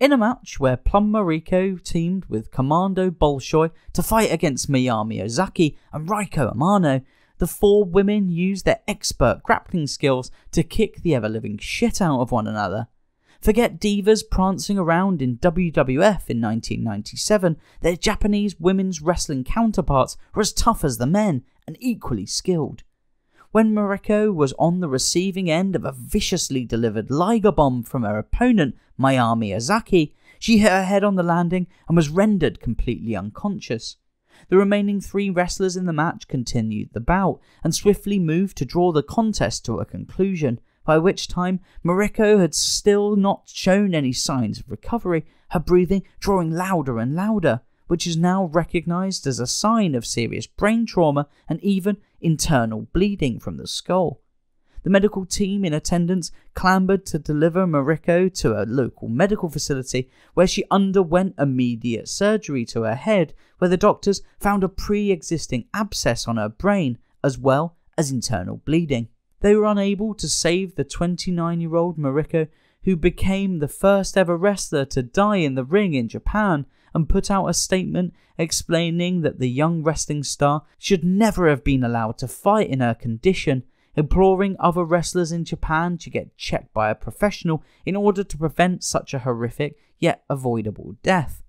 In a match where Plum Mariko teamed with Commando Bolshoi to fight against Mayumi Ozaki and Raiko Amano, the four women used their expert grappling skills to kick the ever living shit out of one another. Forget divas prancing around in WWF in 1997, their Japanese women's wrestling counterparts were as tough as the men and equally skilled. When Mariko was on the receiving end of a viciously delivered Liger bomb from her opponent, Mayumi Ozaki. she hit her head on the landing and was rendered completely unconscious. The remaining three wrestlers in the match continued the bout and swiftly moved to draw the contest to a conclusion, by which time Mariko had still not shown any signs of recovery, her breathing drawing louder and louder, which is now recognized as a sign of serious brain trauma and even internal bleeding from the skull. The medical team in attendance clambered to deliver Mariko to a local medical facility where she underwent immediate surgery to her head, where the doctors found a pre existing abscess on her brain as well as internal bleeding. They were unable to save the 29 year old Mariko, who became the first ever wrestler to die in the ring in Japan, and put out a statement explaining that the young wrestling star should never have been allowed to fight in her condition, imploring other wrestlers in Japan to get checked by a professional in order to prevent such a horrific yet avoidable death.